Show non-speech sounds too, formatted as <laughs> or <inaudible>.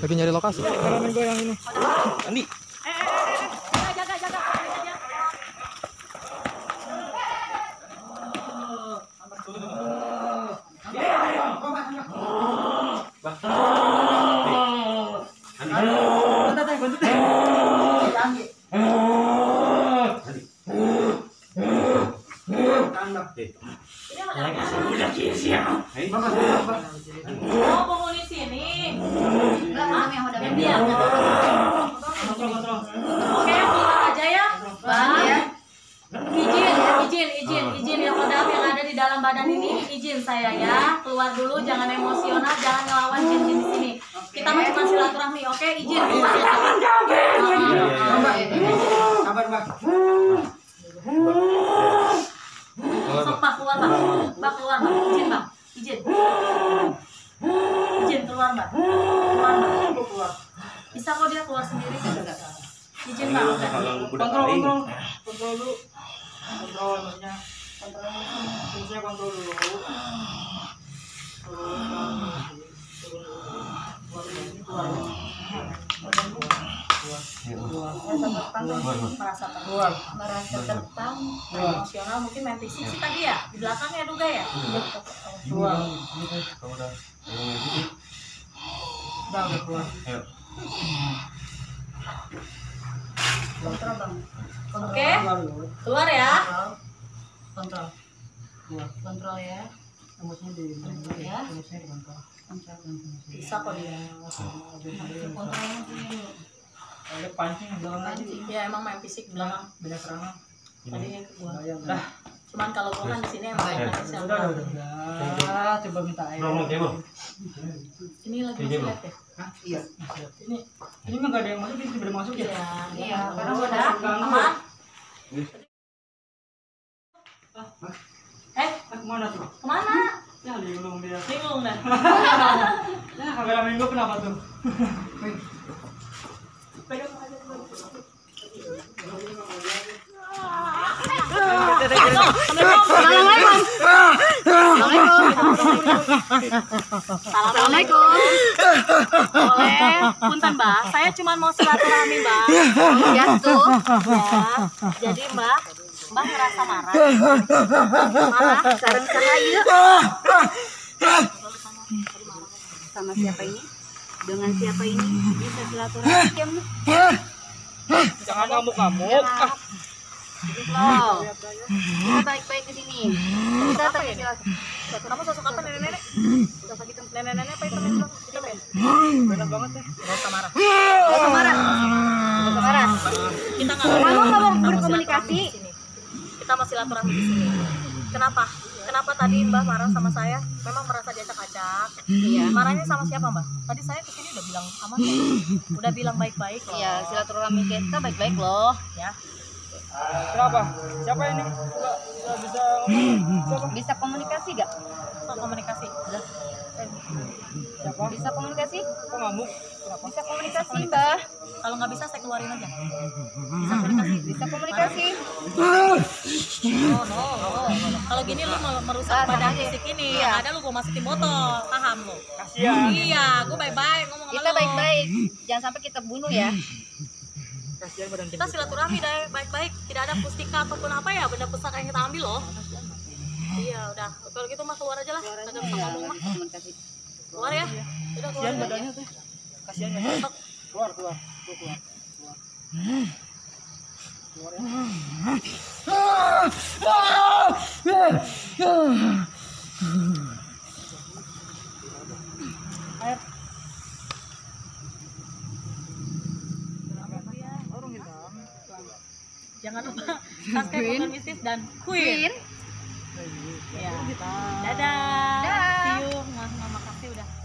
Lagi nyari lokasi. Kameramen gue yang ini. Andi. Jaga, jaga, jaga. aja. Sini. Yang dia. Oke, keluar aja ya. Bang. Izin, izin, izin, izin yang kodam yang ada di dalam badan ini izin saya ya. Keluar dulu, jangan emosional, jangan ngelawan jin-jin di sini. Kita mah cuma silaturahmi, oke? Izin keluar. Sabar, Mbak. Sok, Pak, keluar, Pak. Pak, keluar, Pak. Izin, Pak. Izin. Izin keluar, Mbak. Keluar, Mbak. Bisa kok dia keluar sendiri. Izin, Pak. udah. Kontrol, kontrol. Kontrol dulu. Kontrol maksudnya. Kontrol. Fungsinya kontrol dulu. Merasa tertekan merasa tertekan emosional mungkin main fisik sih tadi ya di belakangnya duga ya Keluar. Udah keluar. kontrol bang oke Keluar ya Kontrol. Keluar. kontrol ya Emosinya di Ya. emosinya dikontrol. bisa kok dia kontrolnya Ada pancing belakang ya emang main fisik belakang serangan. tadi. Dah. Cuman kalau gua kan di sini emang main fisik Udah, udah, udah. Udah, coba minta air. ini lagi masih lihat ya Hah? Iya. Ini ini mah gak ada yang masuk, ini tiba masuk ya? iya Iya, karena udah udah ganggu. aman eh Ah, ke mana tuh? ke mana Ya, linglung dia. bingung dah <laughs> Ya, kameramen gue kenapa tuh? <laughs> Assalamualaikum. Boleh, punten Mbak. Saya cuma mau silaturahmi Mbak. Ya tuh. Ya. Jadi Mbak, Mbak ngerasa marah. Marah sareng cahaya. Sama siapa ini? Dengan siapa ini? Bisa silaturahmi yang Jangan ngamuk-ngamuk. Loh. Kita baik-baik ke sini. Kita tanya silaturahmi. Kamu sosok apa nenek-nenek? Sosok kita Nenek-nenek apa itu nenek? Kita bener banget ya. Gak usah marah. Sosok marah. Marah. Kita nggak Kamu nggak mau berkomunikasi? Kita mau silaturahmi di sini. Kenapa? Kenapa tadi Mbak marah sama saya? Memang merasa diacak-acak. Iya. Marahnya sama siapa Mbak? Tadi saya ke sini udah bilang aman. Udah bilang baik-baik. Iya, silaturahmi kita baik-baik loh. Ya. Kenapa? Siapa ini? Bisa bisa? Bisa komunikasi gak? Soal komunikasi. Siapa? Bisa komunikasi? Kok ngamuk? Kenapa? Bisa komunikasi, Mbak. Kalau nggak bisa saya keluarin aja. Bisa komunikasi. Bisa komunikasi. Oh, no, no, no. Kalau gini lu mau merusak Ah, badan aja. fisik ini. Iya. Ada lu gua masukin botol. Paham lu? Kasihan. Iya, gua baik-baik ngomong sama Kita baik-baik. Jangan sampai kita bunuh ya. Kita silaturahmi deh, baik-baik. Tidak ada pustika ataupun apa ya, benda pusaka yang kita ambil loh. Iya, udah. Kalau gitu mah keluar aja lah. Kagak bisa ngomong mah. Keluar ya. Udah keluar. Badannya tuh. Kasihan ya. Keluar, keluar. Keluar, keluar. Keluar. Keluar ya. Air. Orang hitam. Jangan lupa subscribe Bukan Mistis dan Queen. Queen. Ya. Dadah. Dah. See you. Makasih udah.